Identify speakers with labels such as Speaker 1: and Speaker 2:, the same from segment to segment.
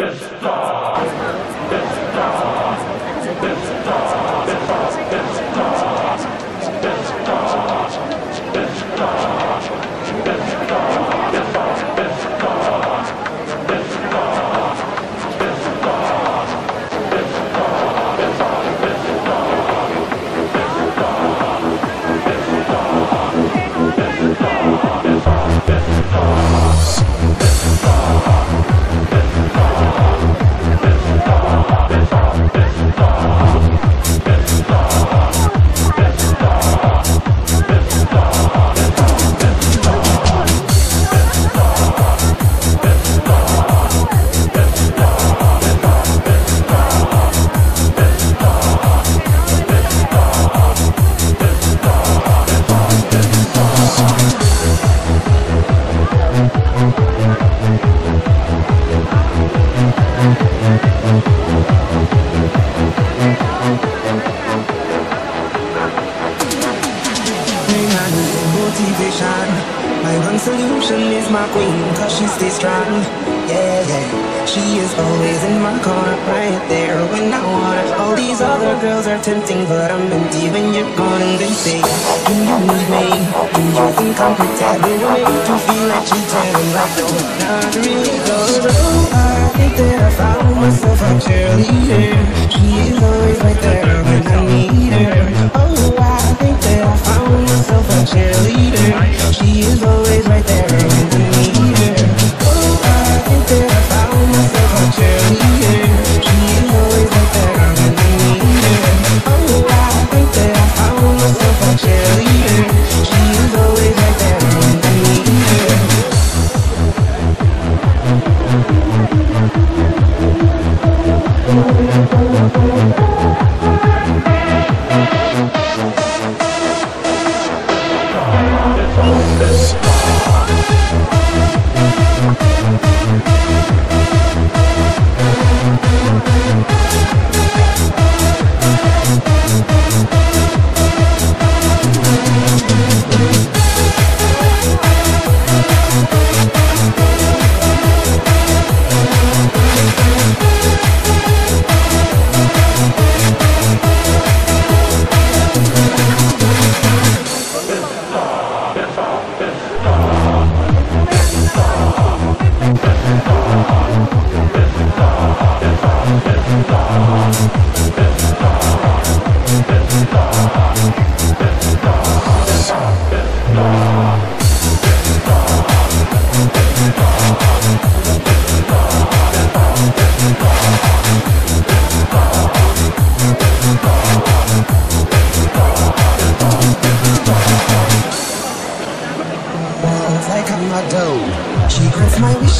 Speaker 1: Let's go! Let's! Motivation. My one solution is my queen, cause she stays strong. Yeah, yeah. She is always in my corner, right there when I want her. All these other girls are tempting, but I'm empty when you're gone. And they say, Do you need me? Do you think I'm pretending? You make to feel like like, no, not really. Cause oh, I I found myself a cheerleader.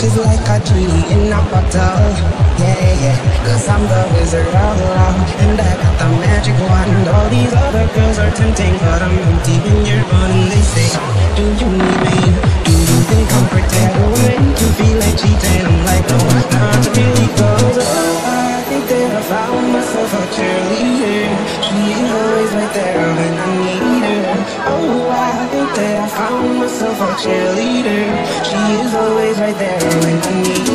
Speaker 1: Wishes like a genie in a bottle. Yeah, yeah, cause I'm the wizard of love. And I got the magic wand. All these other girls are tempting, but I'm empty when you're gone. Cheerleader. She is always right there when I need